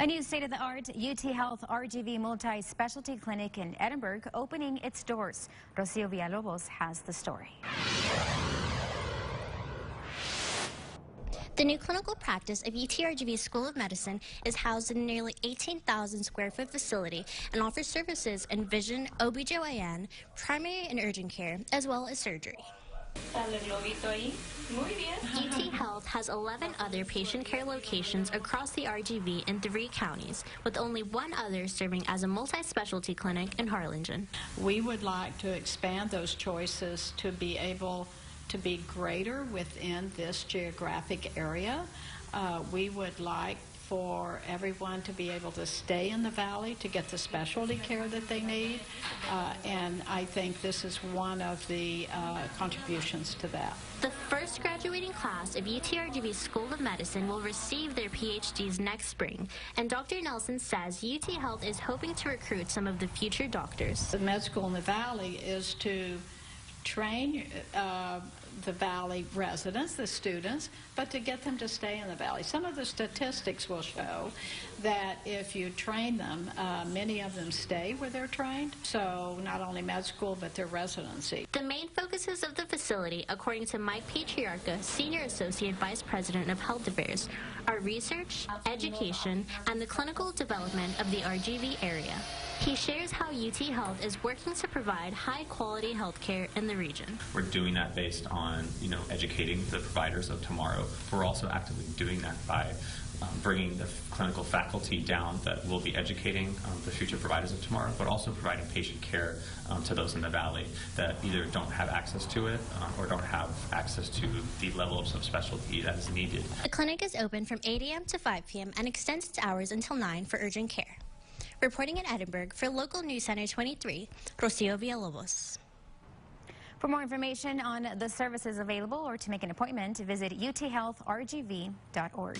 A new state-of-the-art UT Health RGV multi-specialty clinic in Edinburg opening its doors. Rocio Villalobos has the story. The new clinical practice of UTRGV School of Medicine is housed in a nearly 18,000 square foot facility and offers services in vision, OBGYN, primary and urgent care, as well as surgery. UT Health has 11 other patient care locations across the RGV in three counties, with only one other serving as a multi specialty clinic in Harlingen. We would like to expand those choices to be able to be greater within this geographic area. Uh, we would like for everyone to be able to stay in the valley to get the specialty care that they need. Uh, and I think this is one of the uh, contributions to that. The first graduating class of UTRGV School of Medicine will receive their PhDs next spring, and Dr. Nelson says UT Health is hoping to recruit some of the future doctors. The med school in the valley is to train uh, the Valley residents, the students, but to get them to stay in the Valley. Some of the statistics will show that if you train them, uh, many of them stay where they're trained. So not only med school, but their residency. The main focuses of the facility, according to Mike Patriarca, Senior Associate Vice President of Health Affairs, are research, education, and the clinical development of the RGV area. He shares how UT Health is working to provide high quality health care in the region. We're doing that based on, you know, educating the providers of tomorrow. We're also actively doing that by um, bringing the clinical faculty down that will be educating um, the future providers of tomorrow, but also providing patient care um, to those in the valley that either don't have access to it um, or don't have access to the level of subspecialty that is needed. The clinic is open from 8 a.m. to 5 p.m. and extends its hours until 9 for urgent care. Reporting in Edinburg for Local News Center 23, Rocio Villalobos. For more information on the services available or to make an appointment, visit uthealthrgv.org.